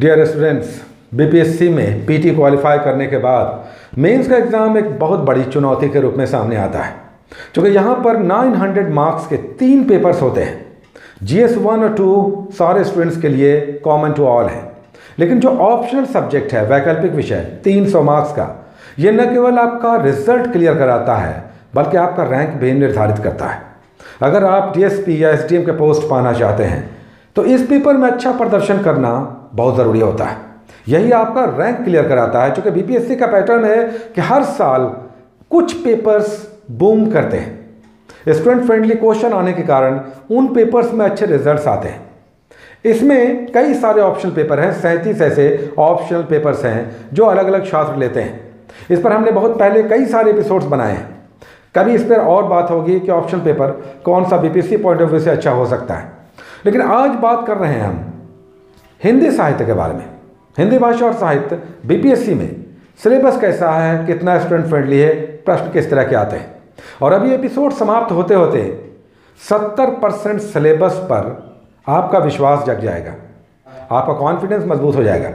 Dear students BPSC में PT qualify करने के बाद मेंस का एग्ज़ाम एक बहुत बड़ी चुनौती के रूप में सामने आता है। क्योंकि यहाँ पर 900 मार्क्स के तीन पेपर्स होते हैं। जीएस वन और टू सारे स्टूडेंट्स के लिए कॉमन टू ऑल है। लेकिन जो ऑप्शनल सब्जेक्ट है, वैकल्पिक विषय 300 मार्क्स का, ये न केवल आपका रिज़ल्ट क्लियर कराता है, बल्कि आपका रैंक भी निर्धारित करता है। अगर आप डीएसपी या एसडीएम के पोस्ट पाना चाहते हैं तो इस पेपर में अच्छा प्रदर्शन करना बहुत ज़रूरी होता है। यही आपका रैंक क्लियर कराता है क्योंकि बीपीएससी का पैटर्न है कि हर साल कुछ पेपर्स बूम करते हैं। स्टूडेंट फ्रेंडली क्वेश्चन आने के कारण उन पेपर्स में अच्छे रिजल्ट्स आते हैं। इसमें कई सारे ऑप्शनल पेपर हैं, सैंतीस ऐसे ऑप्शनल पेपर्स हैं जो अलग अलग छात्र लेते हैं। इस पर हमने बहुत पहले कई सारे एपिसोड्स बनाए हैं। कभी इस पर और बात होगी कि ऑप्शनल पेपर कौन सा बीपीएससी पॉइंट ऑफ़ व्यू से अच्छा हो सकता है। लेकिन आज बात कर रहे हैं हम हिंदी साहित्य के बारे में। हिंदी भाषा और साहित्य बीपीएससी में सिलेबस कैसा है, कितना स्टूडेंट फ्रेंडली है, प्रश्न किस तरह के आते हैं। और अभी एपिसोड समाप्त होते होते सत्तर परसेंट सिलेबस पर आपका विश्वास जग जाएगा। आपका कॉन्फिडेंस मज़बूत हो जाएगा।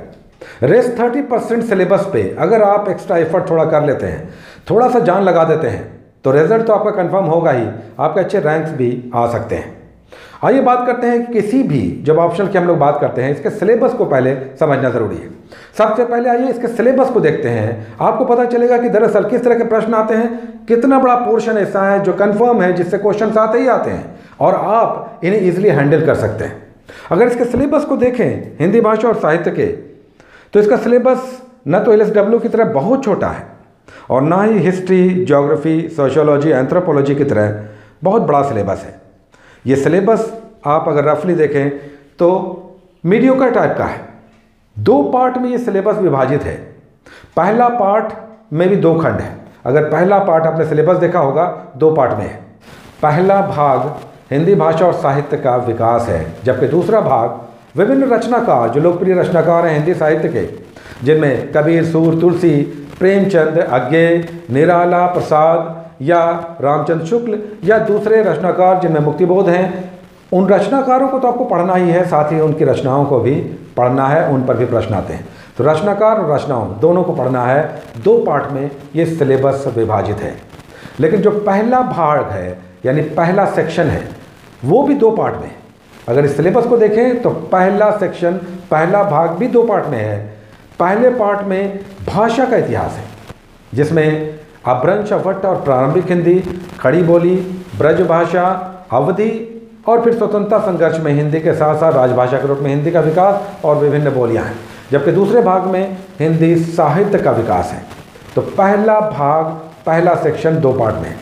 रेस्ट थर्टी परसेंट सिलेबस पे अगर आप एक्स्ट्रा एफर्ट थोड़ा कर लेते हैं, थोड़ा सा जान लगा देते हैं तो रिज़ल्ट तो आपका कंफर्म होगा ही। आपके अच्छे रैंक्स भी आ सकते हैं। आइए बात करते हैं कि किसी भी, जब ऑप्शन की हम लोग बात करते हैं, इसके सिलेबस को पहले समझना ज़रूरी है। सबसे पहले आइए इसके सिलेबस को देखते हैं। आपको पता चलेगा कि दरअसल किस तरह के प्रश्न आते हैं, कितना बड़ा पोर्शन ऐसा है जो कन्फर्म है, जिससे क्वेश्चन आते ही आते हैं, और आप इन्हें ईजिली हैंडल कर सकते हैं। अगर इसके सिलेबस को देखें, हिंदी भाषा और साहित्य के तो इसका सिलेबस न तो एलएसडब्ल्यू की तरह बहुत छोटा है, और ना ही हिस्ट्री जोग्राफी सोशोलॉजी एंथ्रोपोलॉजी की तरह बहुत बड़ा सिलेबस है। ये सिलेबस आप अगर रफली देखें तो मीडियोकर टाइप का है। दो पार्ट में ये सिलेबस विभाजित है। पहला पार्ट में भी दो खंड है। अगर पहला पार्ट आपने सिलेबस देखा होगा, दो पार्ट में है। पहला भाग हिंदी भाषा और साहित्य का विकास है, जबकि दूसरा भाग विभिन्न रचनाकार, जो लोकप्रिय रचनाकार हैं हिंदी साहित्य के, जिनमें कबीर, सूर, तुलसी, प्रेमचंद, अज्ञे, निराला, प्रसाद या रामचंद्र शुक्ल या दूसरे रचनाकार जिनमें मुक्तिबोध हैं, उन रचनाकारों को तो आपको पढ़ना ही है, साथ ही उनकी रचनाओं को भी पढ़ना है, उन पर भी प्रश्न आते हैं। तो रचनाकार और रचनाओं दोनों को पढ़ना है, दो पार्ट में ये सिलेबस विभाजित है। लेकिन जो पहला भाग है, यानी पहला सेक्शन है, वो भी दो पार्ट में अगर इस सिलेबस को देखें तो पहला सेक्शन, पहला भाग भी दो पार्ट में है। पहले पार्ट में भाषा का इतिहास है, जिसमें अभ्रंश अवट और प्रारंभिक हिंदी, खड़ी बोली, ब्रज भाषा, अवधि और फिर स्वतंत्रता संघर्ष में हिंदी के साथ साथ राजभाषा के रूप में हिंदी का विकास और विभिन्न बोलियाँ हैं। जबकि दूसरे भाग में हिंदी साहित्य का विकास है। तो पहला भाग, पहला सेक्शन दो पार्ट में। है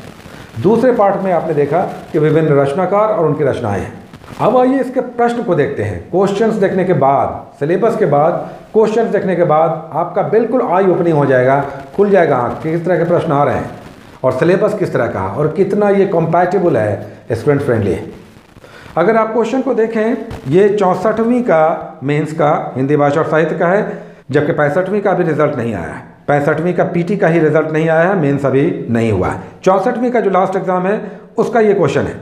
दूसरे पार्ट में आपने देखा कि विभिन्न रचनाकार और उनकी रचनाएँ हैं। अब आइए इसके प्रश्न को देखते हैं। क्वेश्चंस देखने के बाद सिलेबस के बाद क्वेश्चंस देखने के बाद आपका बिल्कुल आई ओपनिंग हो जाएगा। खुल जाएगा आँख किस तरह के प्रश्न आ रहे हैं और सिलेबस किस तरह का और कितना ये कॉम्पैटिबल है स्टूडेंट फ्रेंडली अगर आप क्वेश्चन को देखें, ये चौंसठवीं का मेंस का हिंदी भाषा और साहित्य का है, जबकि पैंसठवीं का भी रिज़ल्ट नहीं आया है। पैंसठवीं का पीटी का ही रिज़ल्ट नहीं आया है मेंस अभी नहीं हुआ है। चौंसठवीं का जो लास्ट एग्ज़ाम है, उसका ये क्वेश्चन है।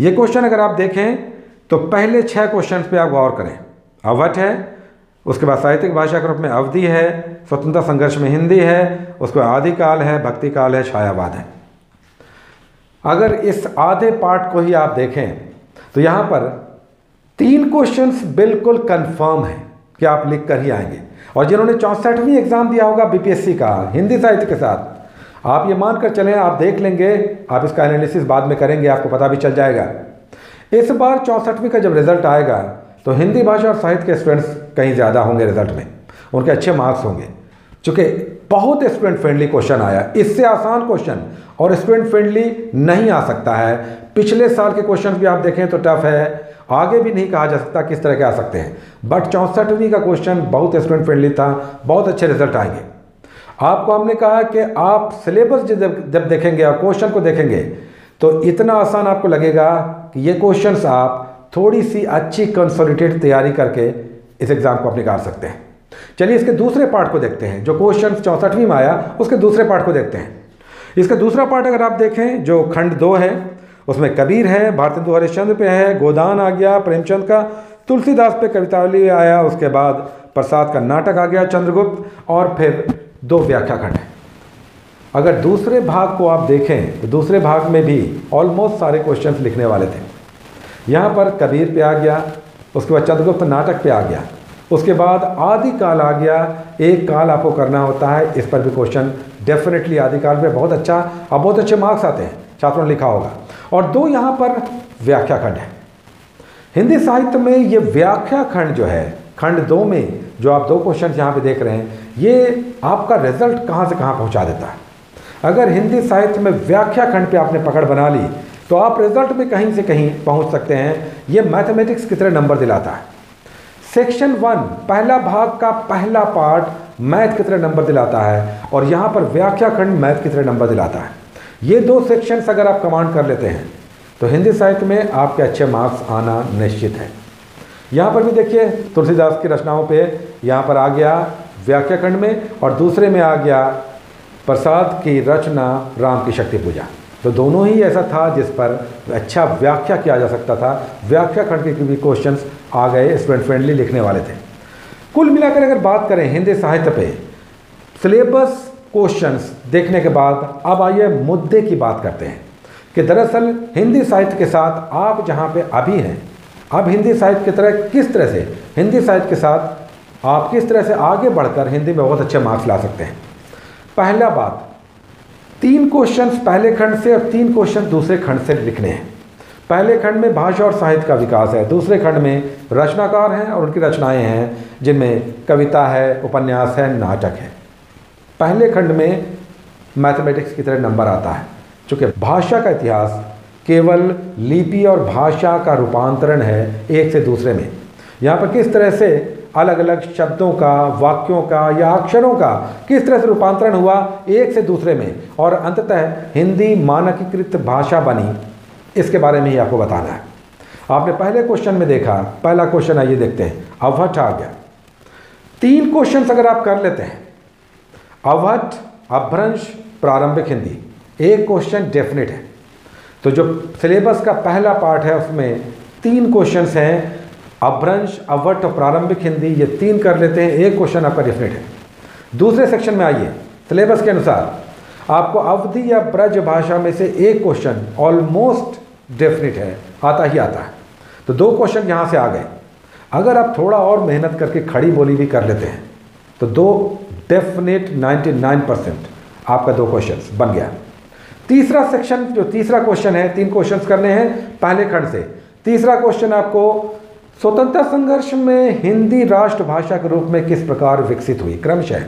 ये क्वेश्चन अगर आप देखें तो पहले छः क्वेश्चन पे आप गौर करें। अवट है? उसके बाद साहित्यिक भाषा के रूप में अवधि है, स्वतंत्रता संघर्ष में हिंदी है, उसके बाद आदिकाल है, भक्ति काल है, छायावाद है। अगर इस आधे पार्ट को ही आप देखें तो यहाँ पर तीन क्वेश्चंस बिल्कुल कंफर्म है कि आप लिख कर ही आएँगे। और जिन्होंने चौंसठवीं एग्ज़ाम दिया होगा बीपीएससी का, हिंदी साहित्य के साथ, आप ये मान कर चलें, आप देख लेंगे, आप इसका एनालिसिस बाद में करेंगे, आपको पता भी चल जाएगा। इस बार चौंसठवीं का जब रिज़ल्ट आएगा तो हिंदी भाषा और साहित्य के स्टूडेंट्स कहीं ज़्यादा होंगे रिज़ल्ट में। उनके अच्छे मार्क्स होंगे। चूँकि बहुत स्टूडेंट फ्रेंडली क्वेश्चन आया, इससे आसान क्वेश्चन और स्टूडेंट फ्रेंडली नहीं आ सकता है। पिछले साल के क्वेश्चन भी आप देखें तो टफ है। आगे भी नहीं कहा जा सकता किस तरह के आ सकते हैं। बट चौंसठवीं का क्वेश्चन बहुत स्टूडेंट फ्रेंडली था, बहुत अच्छे रिज़ल्ट आएँगे। आपको हमने कहा कि आप सिलेबस जब जब देखेंगे और क्वेश्चन को देखेंगे तो इतना आसान आपको लगेगा कि ये क्वेश्चंस आप थोड़ी सी अच्छी कंसोलिडेटेड तैयारी करके इस एग्ज़ाम को आप निकाल सकते हैं। चलिए इसके दूसरे पार्ट को देखते हैं, जो क्वेश्चन चौंसठवीं में आया, उसके दूसरे पार्ट को देखते हैं। इसका दूसरा पार्ट अगर आप देखें, जो खंड दो है, उसमें कबीर है भारतेंदु हरिश्चंद्र पे है, गोदान आ गया, प्रेमचंद का, तुलसीदास पे कवितावली आया, उसके बाद प्रसाद का नाटक आ गया, चंद्रगुप्त, और फिर दो व्याख्या खंड है। अगर दूसरे भाग को आप देखें तो दूसरे भाग में भी ऑलमोस्ट सारे क्वेश्चंस लिखने वाले थे। यहाँ पर कबीर पे आ गया, उसके बाद चंद्रगुप्त नाटक पे आ गया। उसके बाद आदि काल आ गया, एक काल आपको करना होता है, इस पर भी क्वेश्चन डेफिनेटली आदि काल पे बहुत अच्छा अब बहुत अच्छे मार्क्स आते हैं, छात्रों ने लिखा होगा। और दो यहाँ पर व्याख्या खंड है। हिंदी साहित्य में ये व्याख्या खंड जो है, खंड दो में जो आप दो क्वेश्चन यहाँ पे देख रहे हैं, ये आपका रिज़ल्ट कहाँ से कहाँ पहुँचा देता है। अगर हिंदी साहित्य में व्याख्या खंड पे आपने पकड़ बना ली तो आप रिज़ल्ट में कहीं से कहीं पहुँच सकते हैं, ये मैथमेटिक्स की तरह नंबर दिलाता है। सेक्शन वन पहला भाग का पहला पार्ट मैथ कितने नंबर दिलाता है और यहाँ पर व्याख्या खंड मैथ कितने नंबर दिलाता है। ये दो सेक्शंस अगर आप कमांड कर लेते हैं तो हिंदी साहित्य में आपके अच्छे मार्क्स आना निश्चित है। यहाँ पर भी देखिए, तुलसीदास की रचनाओं पे यहाँ पर आ गया व्याख्या खंड में और दूसरे में आ गया प्रसाद की रचना राम की शक्ति पूजा। तो दोनों ही ऐसा था जिस पर अच्छा व्याख्या किया जा सकता था। व्याख्या खंड के भी क्वेश्चंस आ गए स्टूडेंट फ्रेंडली लिखने वाले थे। कुल मिलाकर अगर बात करें हिंदी साहित्य पे सिलेबस क्वेश्चंस देखने के बाद अब आइए मुद्दे की बात करते हैं कि दरअसल हिंदी साहित्य के साथ आप जहाँ पे अभी हैं, अब हिंदी साहित्य की तरह किस तरह से, हिंदी साहित्य के साथ आप किस तरह से आगे बढ़कर हिंदी में बहुत अच्छे मार्क्स ला सकते हैं। पहला बात तीन क्वेश्चन पहले खंड से और तीन क्वेश्चन दूसरे खंड से लिखने हैं। पहले खंड में भाषा और साहित्य का विकास है, दूसरे खंड में रचनाकार हैं और उनकी रचनाएँ हैं, जिनमें कविता है, उपन्यास है, नाटक है। पहले खंड में मैथमेटिक्स की तरह नंबर आता है, चूँकि भाषा का इतिहास केवल लिपि और भाषा का रूपांतरण है एक से दूसरे में। यहाँ पर किस तरह से अलग अलग शब्दों का, वाक्यों का या अक्षरों का किस तरह से रूपांतरण हुआ एक से दूसरे में? और अंततः हिंदी मानकीकृत भाषा बनी। इसके बारे में ही आपको बताना है। आपने पहले क्वेश्चन में देखा, पहला क्वेश्चन आइए देखते हैं। अवहट आ गया तीन क्वेश्चन अगर आप कर लेते हैं। अवहट अभ्रंश, प्रारंभिक हिंदी। एक क्वेश्चन डेफिनेट है। तो जो सिलेबस का पहला पार्ट है, उसमें तीन क्वेश्चंस हैं। अभ्रंश अवट और प्रारंभिक हिंदी, ये तीन कर लेते हैं, एक क्वेश्चन आपका डेफिनेट है। दूसरे सेक्शन में आइए सिलेबस के अनुसार। आपको अवधि या ब्रज भाषा में से एक क्वेश्चन ऑलमोस्ट डेफिनेट है, आता ही आता है। तो दो क्वेश्चन यहाँ से आ गए। अगर आप थोड़ा और मेहनत करके खड़ी बोली भी कर लेते हैं तो दो डेफिनेट 99 परसेंट आपका दो क्वेश्चन बन गया। तीसरा सेक्शन जो तीसरा क्वेश्चन है, तीन क्वेश्चन करने हैं, पहले खंड से। तीसरा क्वेश्चन आपको स्वतंत्रता संघर्ष में हिंदी राष्ट्रभाषा के रूप में किस प्रकार विकसित हुई? क्रमशः।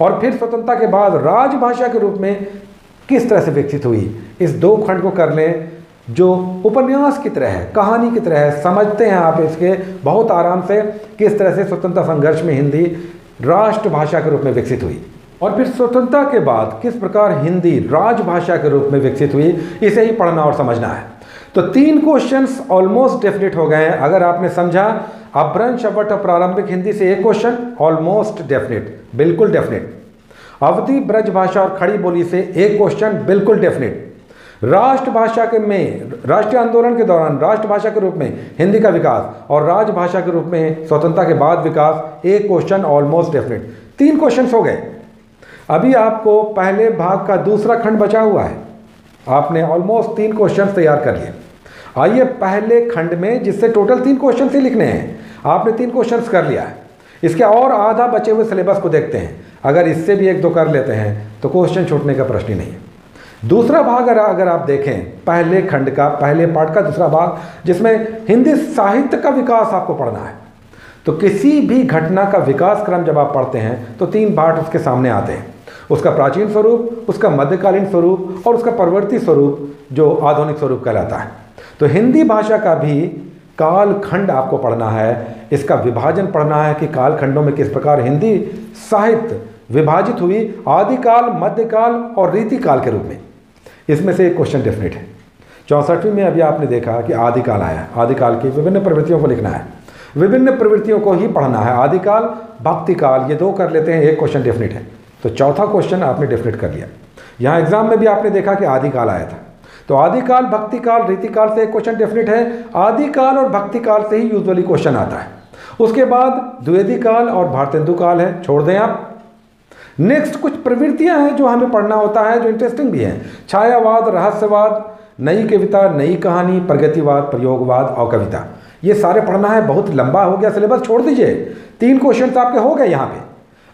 और फिर स्वतंत्रता के बाद राजभाषा के रूप में किस तरह से विकसित हुई? इस दो खंड को कर लें, जो उपन्यास की तरह है, कहानी की तरह है, समझते हैं आप इसके बहुत आराम से किस तरह से स्वतंत्रता संघर्ष में हिंदी राष्ट्रभाषा के रूप में विकसित हुई। और फिर स्वतंत्रता के बाद किस प्रकार हिंदी राजभाषा के रूप में विकसित हुई, इसे ही पढ़ना और समझना है। तो तीन क्वेश्चंस ऑलमोस्ट डेफिनेट हो गए हैं। अगर आपने समझा अभ्रंश अवट प्रारंभिक हिंदी से एक क्वेश्चन ऑलमोस्ट डेफिनेट बिल्कुल डेफिनेट अवधि ब्रज भाषा और खड़ी बोली से एक क्वेश्चन बिल्कुल डेफिनेट राष्ट्रभाषा के में, राष्ट्रीय आंदोलन के दौरान राष्ट्रभाषा के रूप में हिंदी का विकास और राजभाषा के रूप में स्वतंत्रता के बाद विकास, एक क्वेश्चन ऑलमोस्ट डेफिनेट तीन क्वेश्चन हो गए। अभी आपको पहले भाग का दूसरा खंड बचा हुआ है। आपने ऑलमोस्ट तीन क्वेश्चन तैयार कर लिए। आइए पहले खंड में, जिससे टोटल तीन क्वेश्चन ही लिखने हैं। आपने तीन क्वेश्चन कर लिया है। इसके और आधा बचे हुए सिलेबस को देखते हैं। अगर इससे भी एक दो कर लेते हैं तो क्वेश्चन छूटने का प्रश्न ही नहीं है। दूसरा भाग अगर आप देखें, पहले खंड का, पहले पार्ट का दूसरा भाग, जिसमें हिंदी साहित्य का विकास आपको पढ़ना है। तो किसी भी घटना का विकास क्रम जब आप पढ़ते हैं तो तीन पार्ट उसके सामने आते हैं। उसका प्राचीन स्वरूप, उसका मध्यकालीन स्वरूप और उसका परवर्ती स्वरूप, जो आधुनिक स्वरूप कहलाता है। तो हिंदी भाषा का भी कालखंड आपको पढ़ना है। इसका विभाजन पढ़ना है कि कालखंडों में किस प्रकार हिंदी साहित्य विभाजित हुई आदिकाल, मध्यकाल और रीतिकाल के रूप में। इसमें से एक क्वेश्चन डेफिनेट है। चौंसठवीं में अभी आपने देखा कि आदिकाल आया आदिकाल की विभिन्न प्रवृत्तियों को लिखना है। विभिन्न प्रवृत्तियों को ही पढ़ना है। आदिकाल, भक्तिकाल, ये दो कर लेते हैं, एक क्वेश्चन डेफिनेट है। तो चौथा क्वेश्चन आपने डेफिनेट कर लिया। यहाँ एग्ज़ाम में भी आपने देखा कि आदिकाल आया था। तो आदिकाल, भक्तिकाल, रीतिकाल से क्वेश्चन डेफिनेट है। आदिकाल और भक्तिकाल से ही यूजुअली क्वेश्चन आता है। उसके बाद द्विवेदी काल और भारतेंदु काल है। छोड़ दें आप। नेक्स्ट कुछ प्रवृत्तियाँ हैं जो हमें पढ़ना होता है, जो इंटरेस्टिंग भी हैं। छायावाद, रहस्यवाद, नई कविता, नई कहानी, प्रगतिवाद, प्रयोगवाद और कविता ये सारे पढ़ना है। बहुत लंबा हो गया सिलेबस छोड़ दीजिए। तीन क्वेश्चन आपके हो गए यहाँ पे।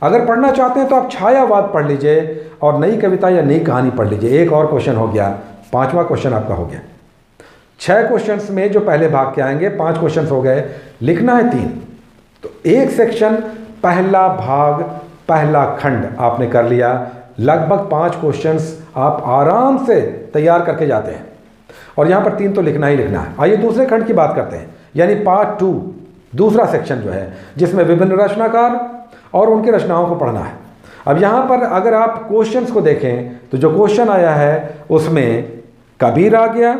अगर पढ़ना चाहते हैं तो आप छायावाद पढ़ लीजिए और नई कविता या नई कहानी पढ़ लीजिए। एक और क्वेश्चन हो गया। पांचवा क्वेश्चन आपका हो गया। छह क्वेश्चंस में जो पहले भाग के आएँगे, पाँच क्वेश्चन हो गए, लिखना है तीन। तो एक सेक्शन पहला भाग, पहला खंड आपने कर लिया। लगभग पाँच क्वेश्चंस आप आराम से तैयार करके जाते हैं। और यहाँ पर तीन तो लिखना ही लिखना है। आइए दूसरे खंड की बात करते हैं। यानी पार्ट टू दूसरा सेक्शन जो है, जिसमें विभिन्न रचनाकार और उनकी रचनाओं को पढ़ना है। अब यहाँ पर अगर आप क्वेश्चंस को देखें तो जो क्वेश्चन आया है, उसमें कबीर आ गया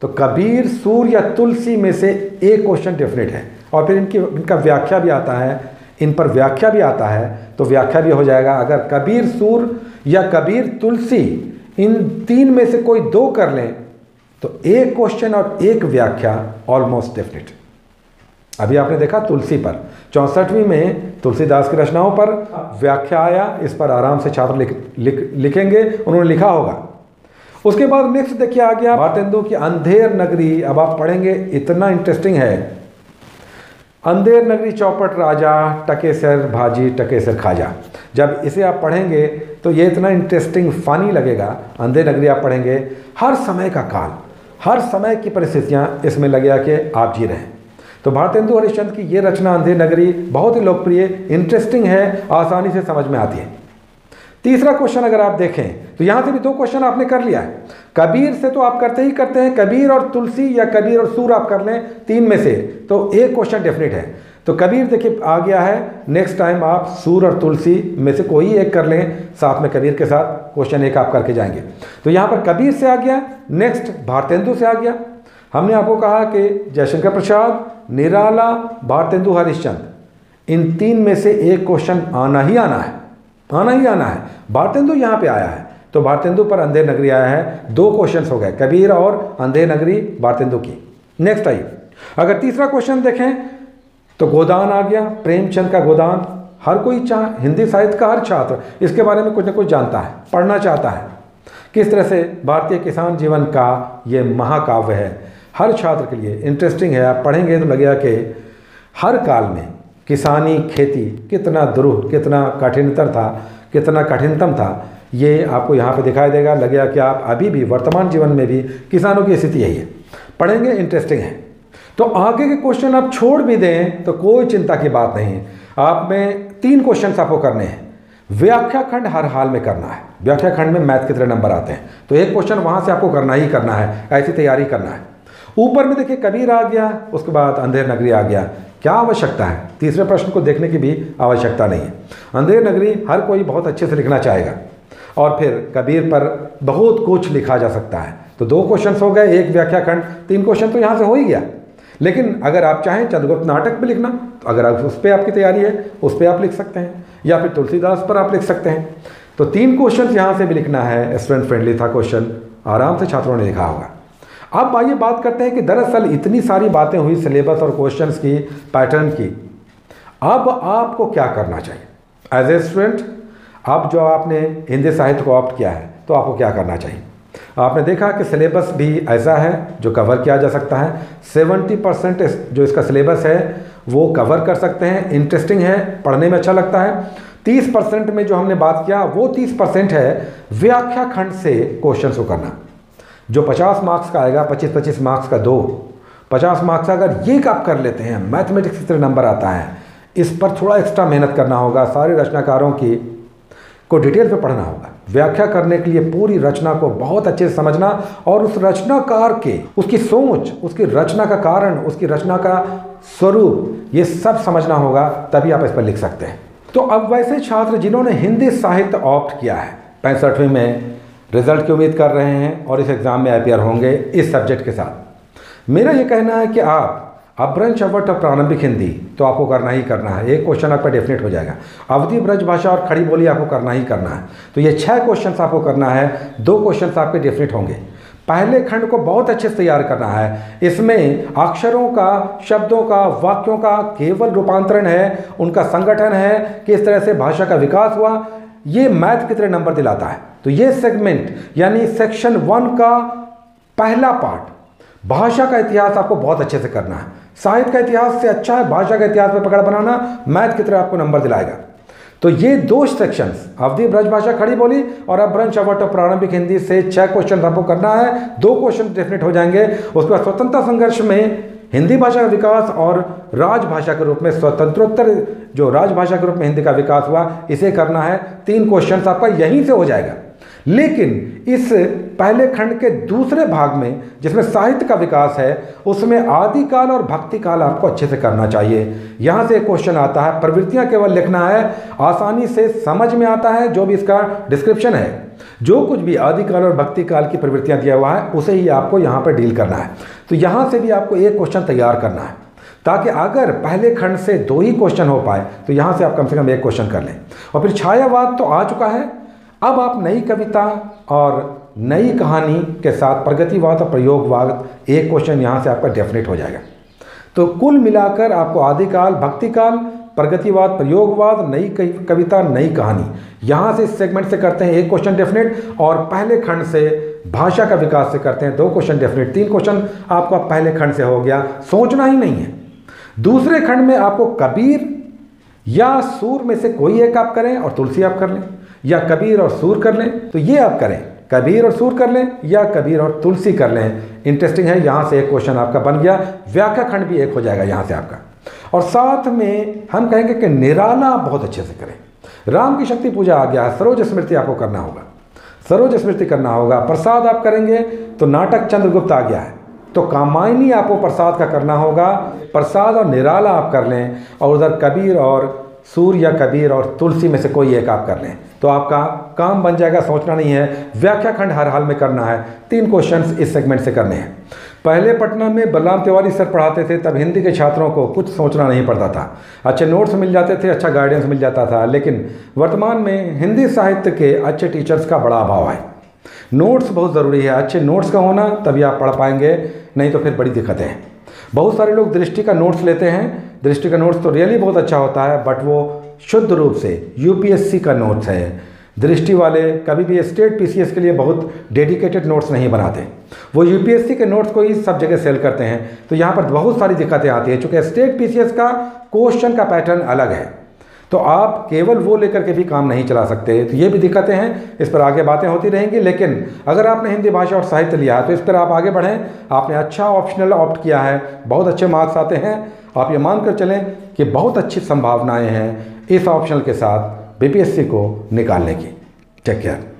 तो कबीर सूर्य या तुलसी में से एक क्वेश्चन डेफिनेट है। और फिर इनकी इनका व्याख्या भी आता है इन पर व्याख्या भी आता है तो व्याख्या भी हो जाएगा। अगर कबीर सूर या कबीर तुलसी इन तीन में से कोई दो कर लें तो एक क्वेश्चन और एक व्याख्या ऑलमोस्ट डेफिनेट अभी आपने देखा तुलसी पर। चौंसठवीं में तुलसीदास की रचनाओं पर व्याख्या आया इस पर आराम से छात्र लिख, लिख लिखेंगे उन्होंने लिखा होगा। उसके बाद नेक्स्ट देखिए आ गया भारतेंदु की अंधेर नगरी, अब आप पढ़ेंगे, इतना इंटरेस्टिंग है। अंधेर नगरी चौपट राजा टकेसर भाजी टकेसर खाजा। जब इसे आप पढ़ेंगे तो ये इतना इंटरेस्टिंग फानी लगेगा। अंधेर नगरी आप पढ़ेंगे, हर समय का काल, हर समय की परिस्थितियाँ इसमें लगेगा कि आप जी रहे हैं। तो भारतेंदु हरिश्चंद्र की ये रचना, अंधेर नगरी, बहुत ही लोकप्रिय इंटरेस्टिंग है, आसानी से समझ में आती है। तीसरा क्वेश्चन अगर आप देखें तो यहाँ से भी दो क्वेश्चन आपने कर लिया है। कबीर से तो आप करते ही करते हैं, कबीर और तुलसी या कबीर और सूर आप कर लें, तीन में से। तो एक क्वेश्चन डेफिनेट है। तो कबीर देखिए, आ गया है। नेक्स्ट टाइम आप सूर और तुलसी में से कोई एक कर लें, साथ में कबीर के साथ क्वेश्चन एक आप करके जाएँगे। तो यहाँ पर कबीर से आ गया नेक्स्ट भारतेंदु से आ गया। हमने आपको कहा कि जयशंकर प्रसाद, निराला, भारतेंदु हरिश्चंद, इन तीन में से एक क्वेश्चन आना ही आना है। आना ही आना है। भारतेंदु यहाँ पे आया है। तो भारतेंदु पर अंधेर नगरी आया है। दो क्वेश्चन हो गए, कबीर और अंधेर नगरी भारतेंदु की। नेक्स्ट आई अगर तीसरा क्वेश्चन देखें तो गोदान आ गया, प्रेमचंद का गोदान। हर कोई चाह हिंदी साहित्य का हर छात्र इसके बारे में कुछ ना कुछ जानता है, पढ़ना चाहता है। किस तरह से भारतीय किसान जीवन का ये महाकाव्य है, हर छात्र के लिए इंटरेस्टिंग है। आप पढ़ेंगे तो लगेगा कि हर काल में किसानी खेती कितना दुरूह कितना कठिनतर था, कितना कठिनतम था। ये आपको यहाँ पे दिखाई देगा, लगेगा कि आप अभी भी वर्तमान जीवन में भी किसानों की स्थिति यही है। पढ़ेंगे इंटरेस्टिंग है। तो आगे के क्वेश्चन आप छोड़ भी दें तो कोई चिंता की बात नहीं। आप में तीन क्वेश्चन आपको करने हैं। व्याख्या खंड हर हाल में करना है। व्याख्या खंड में मैथ कितने नंबर आते हैं। तो एक क्वेश्चन वहाँ से आपको करना ही करना है, ऐसी तैयारी करना है। ऊपर में देखिए, कबीर आ गया, उसके बाद अंधेर नगरी आ गया। क्या आवश्यकता है? तीसरे प्रश्न को देखने की भी आवश्यकता नहीं है। अंधेर नगरी हर कोई बहुत अच्छे से लिखना चाहेगा। और फिर कबीर पर बहुत कुछ लिखा जा सकता है। तो दो क्वेश्चन हो गए, एक व्याख्या खंड तीन क्वेश्चन तो यहाँ से हो ही गया। लेकिन अगर आप चाहें चंद्रगुप्त नाटक भी लिखना तो अगर आप उस पर आपकी तैयारी है, उस पर आप लिख सकते हैं, या फिर तुलसीदास पर आप लिख सकते हैं। तो तीन क्वेश्चन यहाँ से भी लिखना है स्टूडेंट फ्रेंडली था क्वेश्चन आराम से छात्रों ने लिखा होगा। अब आइए बात करते हैं कि दरअसल इतनी सारी बातें हुई सिलेबस और क्वेश्चन की पैटर्न की। अब आपको क्या करना चाहिए? एज ए स्टूडेंट अब जो आपने हिंदी साहित्य को ऑप्ट किया है तो आपको क्या करना चाहिए? आपने देखा कि सिलेबस भी ऐसा है जो कवर किया जा सकता है। 70 परसेंट जो इसका सिलेबस है, वो कवर कर सकते हैं इंटरेस्टिंग है, पढ़ने में अच्छा लगता है। 30 परसेंट में जो हमने बात किया, वो 30 परसेंट है व्याख्या खंड से क्वेश्चन को करना। जो पचास मार्क्स का आएगा, पच्चीस पच्चीस मार्क्स का दो। पचास मार्क्स अगर ये आप कर लेते हैं मैथमेटिक्स तरह नंबर आता है, इस पर थोड़ा एक्स्ट्रा मेहनत करना होगा, सारे रचनाकारों की को डिटेल पे पढ़ना होगा। व्याख्या करने के लिए पूरी रचना को बहुत अच्छे से समझना और उस रचनाकार के, उसकी सोच, उसकी रचना का कारण, उसकी रचना का स्वरूप, ये सब समझना होगा, तभी आप इस पर लिख सकते हैं। तो अब वैसे छात्र जिन्होंने हिंदी साहित्य ऑप्ट किया है, पैंसठवीं में रिज़ल्ट की उम्मीद कर रहे हैं और इस एग्ज़ाम में अपेयर होंगे इस सब्जेक्ट के साथ। मेरा ये कहना है कि आप अब्रंश अवट और प्रारंभिक हिंदी तो आपको करना ही करना है। एक क्वेश्चन आपका डेफिनेट हो जाएगा। अवधि ब्रज भाषा और खड़ी बोली आपको करना ही करना है। तो ये छः क्वेश्चन आपको करना है। दो क्वेश्चन आपके डेफिनेट होंगे। पहले खंड को बहुत अच्छे से तैयार करना है। इसमें अक्षरों का, शब्दों का, वाक्यों का केवल रूपांतरण है। उनका संगठन है। किस तरह से भाषा का विकास हुआ। ये मैथ की तरह नंबर दिलाता है। तो ये सेगमेंट यानी सेक्शन वन का पहला पार्ट भाषा का इतिहास आपको बहुत अच्छे से करना है। साहित्य का इतिहास से अच्छा है, भाषा का इतिहास पर पकड़ बनाना, मैथ की तरह आपको नंबर दिलाएगा। तो ये दो सेक्शंस अवधि ब्रज भाषा खड़ी बोली और अब ब्रंश अवट और प्रारंभिक हिंदी से छह क्वेश्चन आपको करना है, दो क्वेश्चन डेफिनेट हो जाएँगे। उसके बाद स्वतंत्रता संघर्ष में हिंदी भाषा का विकास और राजभाषा के रूप में स्वतंत्रोत्तर, जो राजभाषा के रूप में हिंदी का विकास हुआ, इसे करना है। तीन क्वेश्चन आपका यहीं से हो जाएगा। लेकिन इस पहले खंड के दूसरे भाग में, जिसमें साहित्य का विकास है, उसमें आदिकाल और भक्ति काल आपको अच्छे से करना चाहिए। यहाँ से एक क्वेश्चन आता है, प्रवृत्तियाँ केवल लिखना है, आसानी से समझ में आता है, जो भी इसका डिस्क्रिप्शन है। जो कुछ भी आदिकाल और भक्ति काल की प्रवृत्तियाँ दिया हुआ है, उसे ही आपको यहाँ पर डील करना है। तो यहाँ से भी आपको एक क्वेश्चन तैयार करना है, ताकि अगर पहले खंड से दो ही क्वेश्चन हो पाए तो यहाँ से आप कम से कम एक क्वेश्चन कर लें। और फिर छायावाद तो आ चुका है अब आप नई कविता और नई कहानी के साथ प्रगतिवाद और प्रयोगवाद, एक क्वेश्चन यहाँ से आपका डेफिनेट हो जाएगा। तो कुल मिलाकर आपको आदिकाल, भक्तिकाल, प्रगतिवाद, प्रयोगवाद, नई कविता, नई कहानी, यहाँ से इस सेगमेंट से करते हैं एक क्वेश्चन डेफिनेट और पहले खंड से भाषा का विकास से करते हैं दो क्वेश्चन डेफिनेट तीन क्वेश्चन आपका पहले खंड से हो गया, सोचना ही नहीं है। दूसरे खंड में आपको कबीर या सूर में से कोई एक आप करें और तुलसी आप कर लें। या कबीर और सूर कर लें तो ये आप करें। कबीर और सूर कर लें या कबीर और तुलसी कर लें। इंटरेस्टिंग है, यहाँ से एक क्वेश्चन आपका बन गया। व्याख्या खंड भी एक हो जाएगा यहाँ से आपका। और साथ में हम कहेंगे कि निराला बहुत अच्छे से करें। राम की शक्ति पूजा आ गया है, सरोज स्मृति आपको करना होगा। सरोज स्मृति करना होगा, प्रसाद आप करेंगे तो नाटक चंद्रगुप्त आ गया है। तो कामायनी आपको प्रसाद का करना होगा। प्रसाद और निराला आप कर लें, और उधर कबीर और सूर्य या कबीर और तुलसी में से कोई एक आप कर लें। तो आपका काम बन जाएगा, सोचना नहीं है। व्याख्या खंड हर हाल में करना है। तीन क्वेश्चंस इस सेगमेंट से करने हैं। पहले पटना में बलराम तिवारी सर पढ़ाते थे, तब हिंदी के छात्रों को कुछ सोचना नहीं पड़ता था। अच्छे नोट्स मिल जाते थे अच्छा गाइडेंस मिल जाता था, लेकिन वर्तमान में हिंदी साहित्य के अच्छे टीचर्स का बड़ा अभाव है। नोट्स बहुत ज़रूरी है। अच्छे नोट्स का होना, तभी आप पढ़ पाएँगे, नहीं तो फिर बड़ी दिक्कतें हैं। बहुत सारे लोग दृष्टि का नोट्स लेते हैं। दृष्टि का नोट्स तो रियली बहुत अच्छा होता है बट वो शुद्ध रूप से यूपीएससी का नोट्स है। दृष्टि वाले कभी भी स्टेट पीसीएस के लिए बहुत डेडिकेटेड नोट्स नहीं बनाते। वो यूपीएससी के नोट्स को ही सब जगह सेल करते हैं। तो यहाँ पर बहुत सारी दिक्कतें आती हैं, चूँकि स्टेट पीसीएस का क्वेश्चन का पैटर्न अलग है। तो आप केवल वो लेकर के भी काम नहीं चला सकते। तो ये भी दिक्कतें हैं, इस पर आगे बातें होती रहेंगी, लेकिन अगर आपने हिंदी भाषा और साहित्य लिया है तो इस पर आप आगे बढ़ें। आपने अच्छा ऑप्शनल ऑप्ट किया है, बहुत अच्छे मार्क्स आते हैं। आप ये मान कर चलें कि बहुत अच्छी संभावनाएँ हैं इस ऑप्शनल के साथ बीपीएससी को निकालने की। Take care